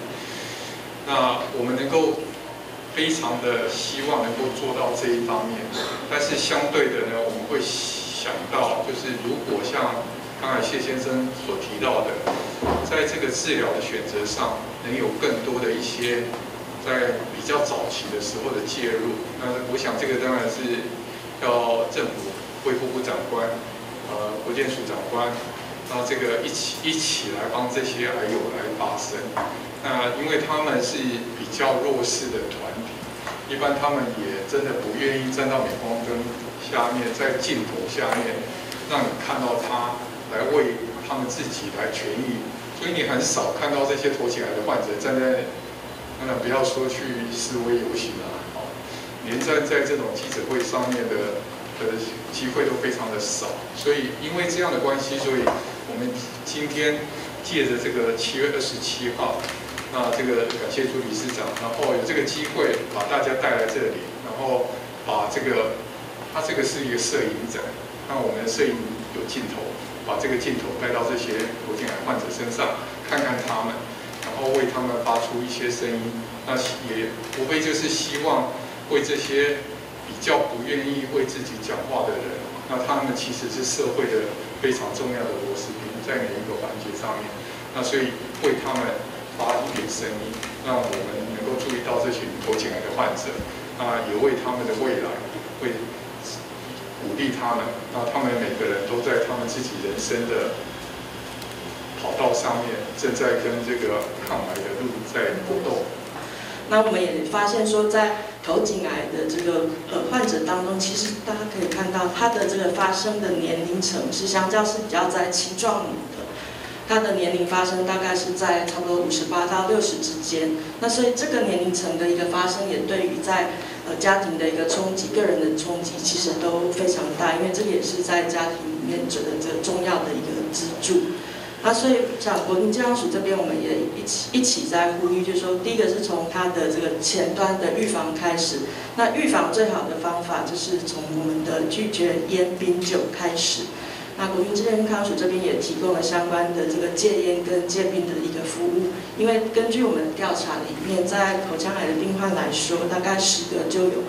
那我们能够非常的希望能够做到这一方面，但是相对的呢，我们会想到，就是如果像刚才谢先生所提到的，在这个治疗的选择上，能有更多的一些在比较早期的时候的介入，那我想这个当然是要政府卫副部长官、呃国健署长官，那这个一起一起来帮这些癌友来发声。那因为他们是比较弱势的团体，一般他们也真的不愿意站到镁光灯下面，在镜头下面，让你看到他来为他们自己来痊愈，所以你很少看到这些头起来的患者站在，当然不要说去示威游行了，哦，连站在这种记者会上面的的机会都非常的少，所以因为这样的关系，所以我们今天借着这个七月二十七号。那这个感谢朱理事长，然后有这个机会把大家带来这里，然后把这个，他这个是一个摄影展，那我们的摄影有镜头，把这个镜头带到这些头颈癌患者身上，看看他们，然后为他们发出一些声音。那也无非就是希望为这些比较不愿意为自己讲话的人，那他们其实是社会的非常重要的螺丝钉，在每一个环节上面。那所以为他们发一点声音，让我们能够注意到这群头颈癌的患者，那也为他们的未来，为鼓励他们。那他们每个人都在他们自己人生的跑道上面，正在跟这个抗癌的路在搏斗。那我们也发现说，在头颈癌的这个呃患者当中，其实大家可以看到，它的这个发生的年龄层是相较是比较在青壮年的，它的年龄发生大概是在差不多五十八到六十之间。那所以这个年龄层的一个发生，也对于在呃家庭的一个冲击、个人的冲击，其实都非常大，因为这也是在家庭里面这个这重要的一个支柱。那所以，像国民健康署这边，我们也一起一起在呼吁，就是说，第一个是从它的这个前端的预防开始。那预防最好的方法就是从我们的拒绝烟冰酒开始。那国民健康署这边也提供了相关的这个戒烟跟戒病的一个服务。因为根据我们调查里面，在口腔癌的病患来说，大概十个就有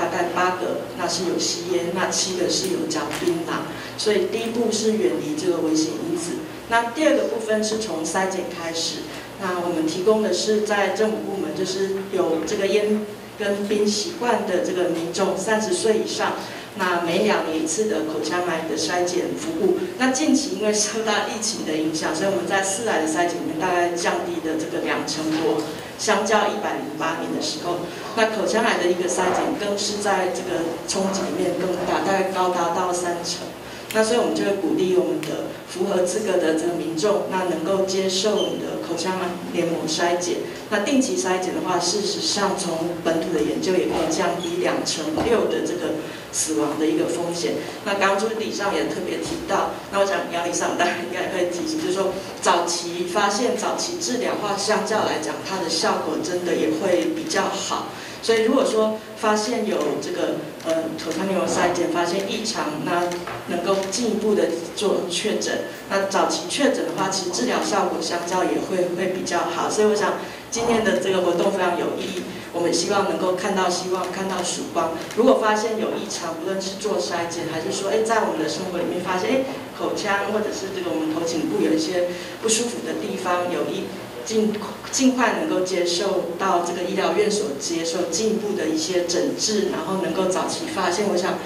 大概八个那是有吸烟，那七个是有嚼槟榔。所以第一步是远离这个危险因子。那第二个部分是从筛检开始，那我们提供的是在政府部门，就是有这个烟跟槟习惯的这个民众，三十岁以上，那每两年一次的口腔癌的筛检服务。那近期因为受到疫情的影响，所以我们在四癌的筛检里面大概降低的这个两成多，相较一百零八年的时候，那口腔癌的一个筛检更是在这个冲击里面更大，大概高达到三成。那所以我们就会鼓励我们的符合资格的这个民众，那能够接受我们的口腔癌黏膜筛检。那定期筛检的话，事实上从本土的研究也可以降低两成六的这个死亡的一个风险。那刚刚朱理上也特别提到，那我想杨理上当然应该也会提醒，就是说早期发现、早期治疗的话，相较来讲，它的效果真的也会比较好。所以如果说发现有这个呃口腔黏膜筛检发现异常，那能够进一步的做确诊。那早期确诊的话，其实治疗效果相较也会会比较好。所以我想今天的这个活动非常有意义。我们希望能够看到希望，看到曙光。如果发现有异常，不论是做筛检，还是说哎在我们的生活里面发现哎口腔或者是这个我们头颈部有一些不舒服的地方有一。尽尽快能够接受到这个医疗院所接受进一步的一些诊治，然后能够早期发现。我想，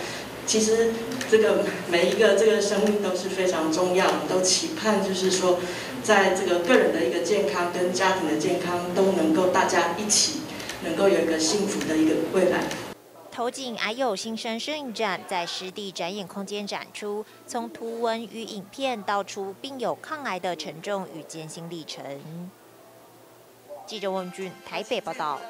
其实这个每一个这个生命都是非常重要，都期盼就是说，在这个个人的一个健康跟家庭的健康都能够大家一起能够有一个幸福的一个未来。头颈癌友新生摄影展在湿地展演空间展出，从图文与影片道出病友抗癌的沉重与艰辛历程。记者问俊台北报道。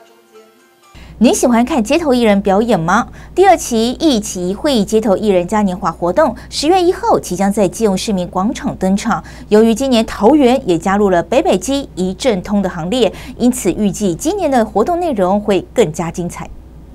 你喜欢看街头艺人表演吗？第二期一起一会街头艺人嘉年华活动，十月一号即将在基隆市民广场登场。由于今年桃园也加入了北北基一阵通的行列，因此预计今年的活动内容会更加精彩。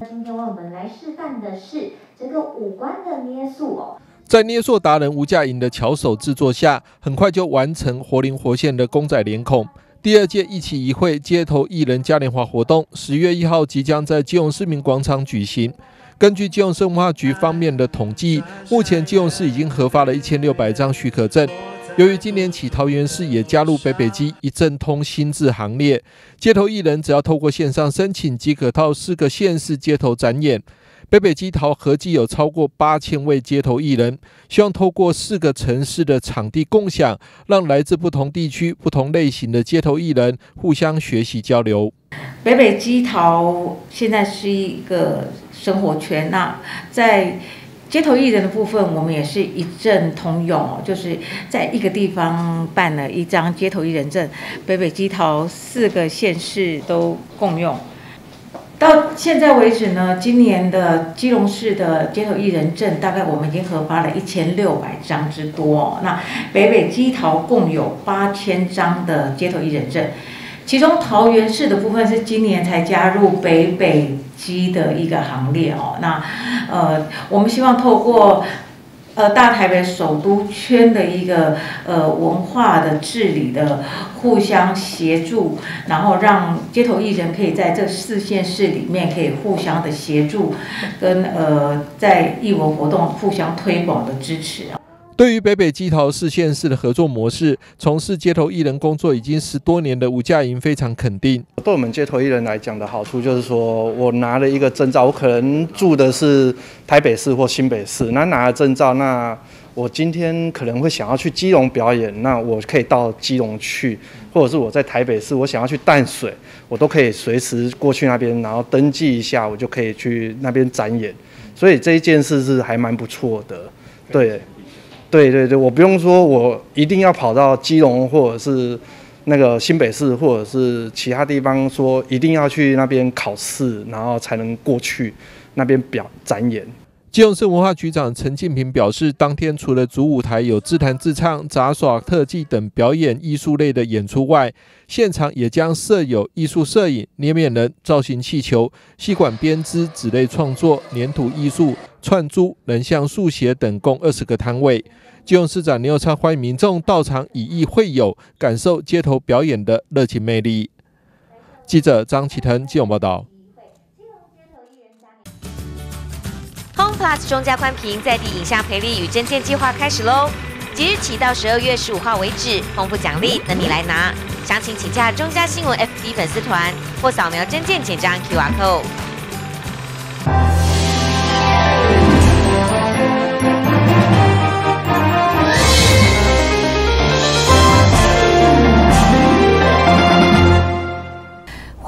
今天为我们来示范的是这个五官的捏塑哦。在捏塑达人吴佳莹的巧手制作下，很快就完成活灵活现的公仔脸孔。第二届一起一会街头艺人嘉年华活动，十月一号即将在基隆市民广场举行。根据基隆市文化局方面的统计，目前基隆市已经核发了一千六百张许可证。由于今年起桃园市也加入北北基一正通新制行列，街头艺人只要透过线上申请，即可到四个县市街头展演。北北基桃合计有超过八千位街头艺人，希望透过四个城市的场地共享，让来自不同地区、不同类型的街头艺人互相学习交流。北北基桃现在是一个生活圈，那在街头艺人的部分，我们也是一证通用，就是在一个地方办了一张街头艺人证，北北基桃四个县市都共用。到现在为止呢，今年的基隆市的街头艺人证，大概我们已经核发了一千六百张之多。那北北基桃共有八千张的街头艺人证，其中桃园市的部分是今年才加入北北基的一个行列哦。那呃，我们希望透过呃大台北首都圈的一个呃文化的治理的互相协助，然后让街头艺人可以在这四县市里面可以互相的协助，跟呃在艺文活动互相推广的支持啊。对于北北基桃四县市的合作模式，从事街头艺人工作已经十多年的吴佳莹非常肯定。对我们街头艺人来讲的好处就是说，我拿了一个证照，我可能住的是台北市或新北市，那拿了证照，那我今天可能会想要去基隆表演，那我可以到基隆去，或者是我在台北市，我想要去淡水，我都可以随时过去那边，然后登记一下，我就可以去那边展演。所以这一件事是还蛮不错的，对。对对对，我不用说，我一定要跑到基隆或者是那个新北市或者是其他地方，说一定要去那边考试，然后才能过去那边表展演。基隆市文化局长陈进平表示，当天除了主舞台有自弹自唱、杂耍、特技等表演艺术类的演出外，现场也将设有艺术摄影、捏面人、造型气球、吸管编织、纸类创作、粘土艺术、串珠、人像速写等，共二十个摊位。基隆市长刘昌欢迎民众到场以艺会友，感受街头表演的热情魅力。记者张启腾，基隆报道。Home Plus 中加宽屏在地影像培力与真件计划开始喽！即日起到十二月十五号为止，丰富奖励等你来拿。详情请洽中加新闻 FB 粉丝团或扫描真件简章 QR code。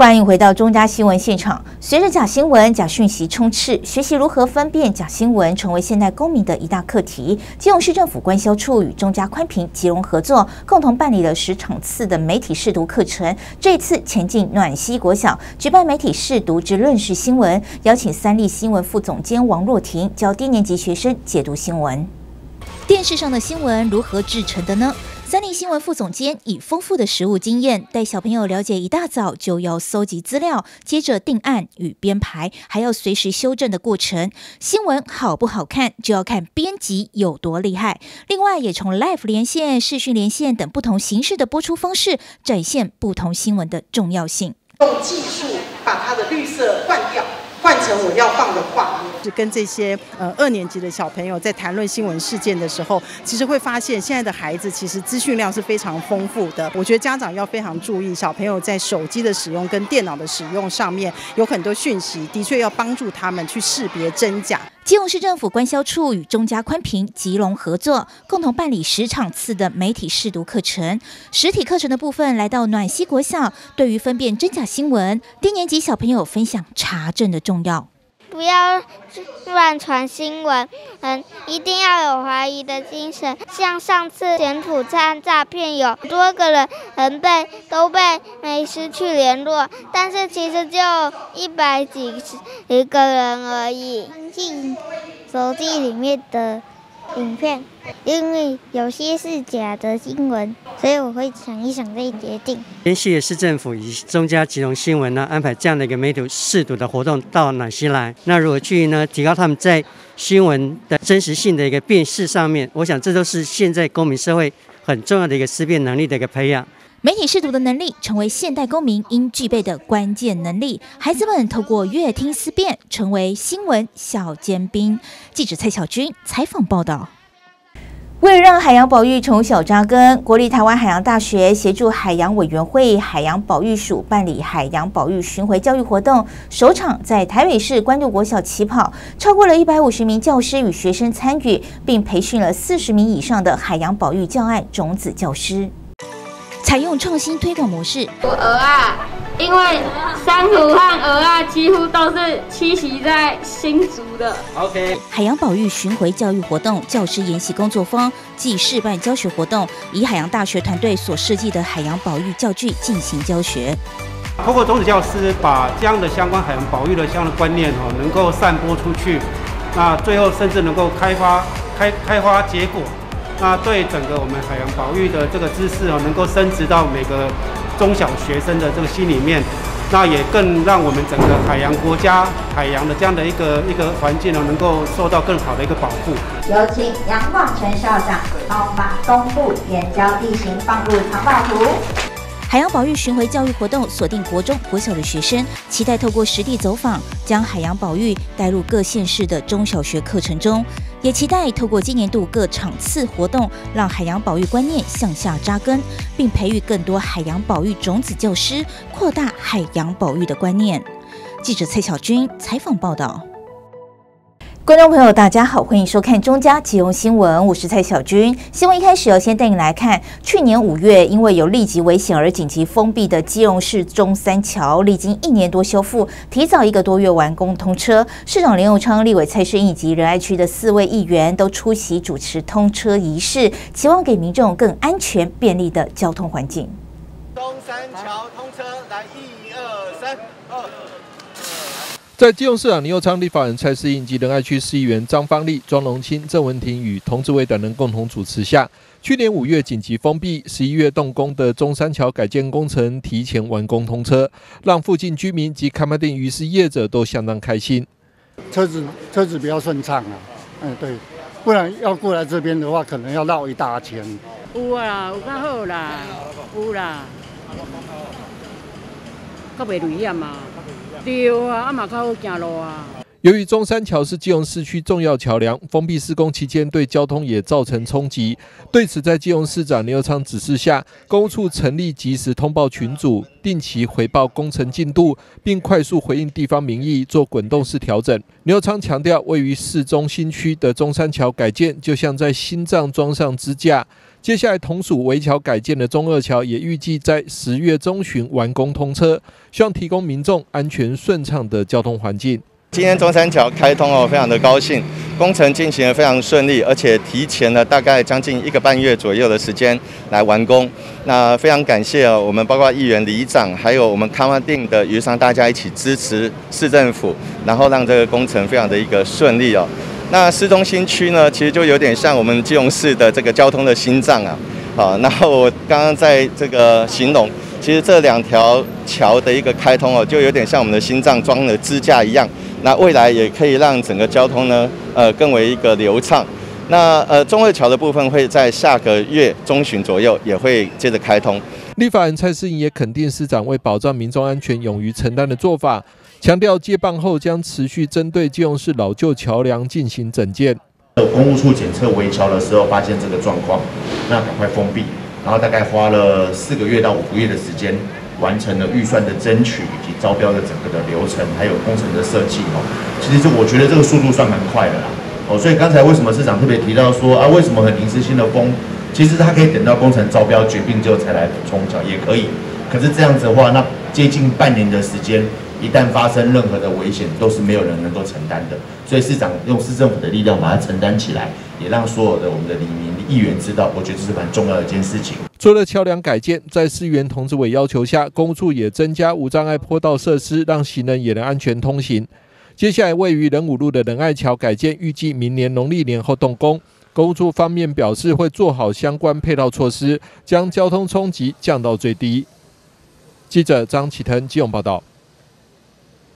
欢迎回到中嘉新闻现场。随着假新闻、假讯息充斥，学习如何分辨假新闻，成为现代公民的一大课题。基隆市政府官销处与中嘉宽屏吉隆合作，共同办理了十场次的媒体试读课程。这次前进暖溪国小举办媒体试读之论事新闻，邀请三立新闻副总监王若婷教低年级学生解读新闻。电视上的新闻如何制成的呢？三立新闻副总监以丰富的实务经验，带小朋友了解一大早就要搜集资料，接着定案与编排，还要随时修正的过程。新闻好不好看，就要看编辑有多厉害。另外，也从 live 连线、视讯连线等不同形式的播出方式，展现不同新闻的重要性。用技术把它的绿色换掉。换成我要放的画面，是跟这些呃二年级的小朋友在谈论新闻事件的时候，其实会发现现在的孩子其实资讯量是非常丰富的。我觉得家长要非常注意，小朋友在手机的使用跟电脑的使用上面有很多讯息，的确要帮助他们去识别真假。基隆市政府官销处与中嘉宽屏吉隆合作，共同办理十场次的媒体试读课程。实体课程的部分来到暖溪国校，对于分辨真假新闻，低年级小朋友分享查证的重要。不要乱传新闻，嗯，一定要有怀疑的精神。像上次柬埔寨诈骗，有多个人人被都被没失去联络，但是其实就一百几十一个人而已。进手机里面的。影片，因为有些是假的新闻，所以我会想一想再决定。联系市政府以中加吉隆新闻呢，安排这样的一个媒体试读的活动到哪些来？那如果去呢？提高他们在新闻的真实性的一个辨识上面，我想这都是现在公民社会很重要的一个思辨能力的一个培养。媒体识读的能力，成为现代公民应具备的关键能力。孩子们透过阅听思辨，成为新闻小尖兵。记者蔡小军采访报道。为了让海洋保育从小扎根，国立台湾海洋大学协助海洋委员会海洋保育署办理海洋保育巡回教育活动，首场在台北市关渡国小起跑，超过了一百五十名教师与学生参与，并培训了四十名以上的海洋保育教案种子教师。采用创新推广模式。鹅啊，因为珊瑚和鹅啊几乎都是栖息在新竹的。OK。海洋保育巡回教育活动教师研习工作坊暨示范教学活动，以海洋大学团队所设计的海洋保育教具进行教学。通过种子教师把这样的相关海洋保育的相关观念哦，能够散播出去，那最后甚至能够开发开开花结果。那对整个我们海洋保育的这个知识哦，能够升值到每个中小学生的这个心里面，那也更让我们整个海洋国家、海洋的这样的一个一个环境呢，能够受到更好的一个保护。有请杨广成校长帮我把东部岩礁地形放入藏宝图。海洋保育巡回教育活动锁定国中、国小的学生，期待透过实地走访，将海洋保育带入各县市的中小学课程中，也期待透过今年度各场次活动，让海洋保育观念向下扎根，并培育更多海洋保育种子教师，扩大海洋保育的观念。记者蔡小军采访报道。观众朋友，大家好，欢迎收看中嘉启用新闻，我是蔡小军。新闻一开始要先带你来看，去年五月因为有立即危险而紧急封闭的基隆市中山桥，历经一年多修复，提早一个多月完工通车。市长林佑昌、立委蔡世英以及仁爱区的四位议员都出席主持通车仪式，期望给民众更安全便利的交通环境。中山桥通车，来一，在基隆市长林佑昌、立法人蔡世应及仁爱区市议员张方丽、庄荣清、郑文婷与童志伟等人共同主持下，去年五月紧急封闭、十一月动工的中山桥改建工程提前完工通车，让附近居民及卡马店鱼市业者都相当开心。车子车子比较顺畅啊，嗯对，不然要过来这边的话，可能要绕一大圈。有啊，有较好啦，有啦，较袂危险嘛。对啊，啊嘛较好行路啊。由于中山桥是基隆市区重要桥梁，封闭施工期间对交通也造成冲击。对此，在基隆市长刘昌指示下，公务处成立及时通报群组，定期回报工程进度，并快速回应地方民意，做滚动式调整。刘昌强调，位于市中心区的中山桥改建，就像在心脏装上支架。接下来，同属围桥改建的中二桥也预计在十月中旬完工通车，希望提供民众安全顺畅的交通环境。今天中山桥开通哦，非常的高兴，工程进行的非常顺利，而且提前了大概将近一个半月左右的时间来完工。那非常感谢哦，我们包括议员、里长，还有我们康湾定的渔商，大家一起支持市政府，然后让这个工程非常的一个顺利哦。那市中心区呢，其实就有点像我们基隆市的这个交通的心脏啊。好，然后我刚刚在这个形容，其实这两条桥的一个开通哦，就有点像我们的心脏装了支架一样。那未来也可以让整个交通呢，呃，更为一个流畅。那呃，中二桥的部分会在下个月中旬左右也会接着开通。立法人蔡世英也肯定市长为保障民众安全勇于承担的做法，强调接棒后将持续针对基隆市老旧桥梁进行整建。公务处检测围桥的时候发现这个状况，那赶快封闭，然后大概花了四个月到五个月的时间。完成了预算的争取以及招标的整个的流程，还有工程的设计哦。其实是我觉得这个速度算蛮快的啦。哦，所以刚才为什么市长特别提到说啊，为什么很临时性的封？其实他可以等到工程招标决定之后才来补充桥，也可以。可是这样子的话，那接近半年的时间，一旦发生任何的危险，都是没有人能够承担的。所以市长用市政府的力量把它承担起来，也让所有的我们的里民议员知道，我觉得这是蛮重要的一件事情。除了桥梁改建，在市员同志委要求下，公务处也增加无障碍坡道设施，让行人也能安全通行。接下来，位于仁武路的仁爱桥改建，预计明年农历年后动工。公务处方面表示，会做好相关配套措施，将交通冲击降到最低。记者张启腾、基隆报道。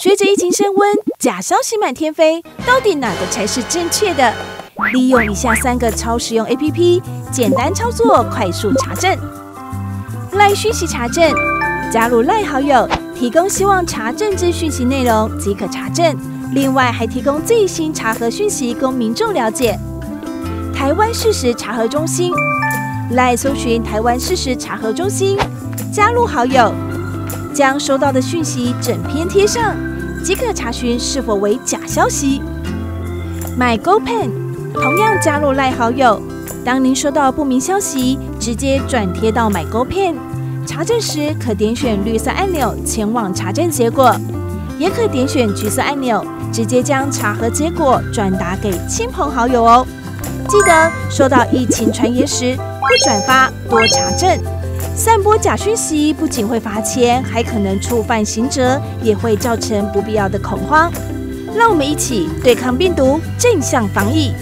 随着疫情升温，假消息满天飞，到底哪个才是正确的？利用以下三个超实用 APP，简单操作，快速查证。赖讯息查证，加入赖好友，提供希望查证之讯息内容即可查证。另外还提供最新查核讯息供民众了解。台湾事实查核中心，赖搜寻台湾事实查核中心，加入好友。将收到的讯息整篇贴上，即可查询是否为假消息。My GoPen 同样加入赖好友，当您收到不明消息，直接转贴到 My GoPen 查证时，可点选绿色按钮前往查证结果，也可点选橘色按钮，直接将查核结果转达给亲朋好友哦。记得收到疫情传言时，不转发，多查证。散播假讯息不仅会罚钱，还可能触犯刑责，也会造成不必要的恐慌。让我们一起对抗病毒，正向防疫。